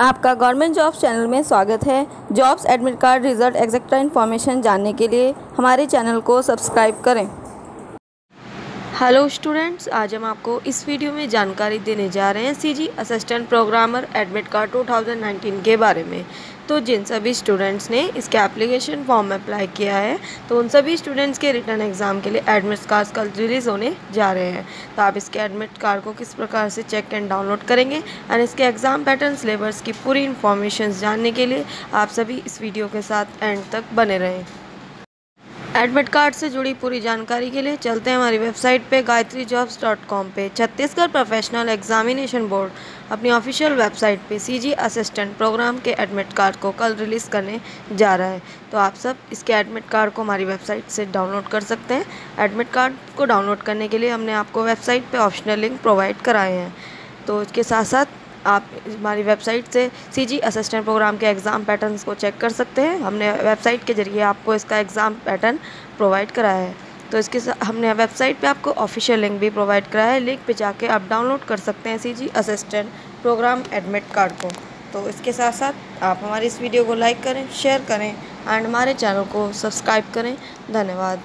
आपका government jobs channel में स्वागत है। जॉब्स एडमिट कार्ड रिज़ल्ट एग्जैक्टा इन्फॉर्मेशन जानने के लिए हमारे चैनल को सब्सक्राइब करें। हेलो स्टूडेंट्स आज हम आपको इस वीडियो में जानकारी देने जा रहे हैं CG assistant programmer admit card 2019 के बारे में। तो जिन सभी स्टूडेंट्स ने इसके एप्लीकेशन फॉर्म में अप्लाई किया है तो उन सभी स्टूडेंट्स के रिटर्न एग्ज़ाम के लिए एडमिट कार्ड कल रिलीज़ होने जा रहे हैं। तो आप इसके एडमिट कार्ड को किस प्रकार से चेक एंड डाउनलोड करेंगे एंड इसके एग्ज़ाम पैटर्न सिलेबस की पूरी इन्फॉर्मेशन जानने के लिए आप सभी इस वीडियो के साथ एंड तक बने रहें। एडमिट कार्ड से जुड़ी पूरी जानकारी के लिए चलते हैं हमारी वेबसाइट पे गायत्री जॉब्स डॉट कॉम पर छत्तीसगढ़ प्रोफेशनल एग्जामिनेशन बोर्ड अपनी ऑफिशियल वेबसाइट पे सीजी असिस्टेंट प्रोग्राम के एडमिट कार्ड को कल रिलीज़ करने जा रहा है। तो आप सब इसके एडमिट कार्ड को हमारी वेबसाइट से डाउनलोड कर सकते हैं। एडमिट कार्ड को डाउनलोड करने के लिए हमने आपको वेबसाइट पर ऑप्शनल लिंक प्रोवाइड कराए हैं। तो इसके साथ साथ आप हमारी वेबसाइट से सी जी असिस्टेंट प्रोग्राम के एग्ज़ाम पैटर्न्स को चेक कर सकते हैं। हमने वेबसाइट के ज़रिए आपको इसका एग्ज़ाम पैटर्न प्रोवाइड कराया है। तो इसके साथ हमने वेबसाइट पे आपको ऑफिशियल लिंक भी प्रोवाइड कराया है। लिंक पे जाके आप डाउनलोड कर सकते हैं C G assistant program admit card को। तो इसके साथ साथ आप हमारी इस वीडियो को लाइक करें, शेयर करें, एंड हमारे चैनल को सब्सक्राइब करें। धन्यवाद।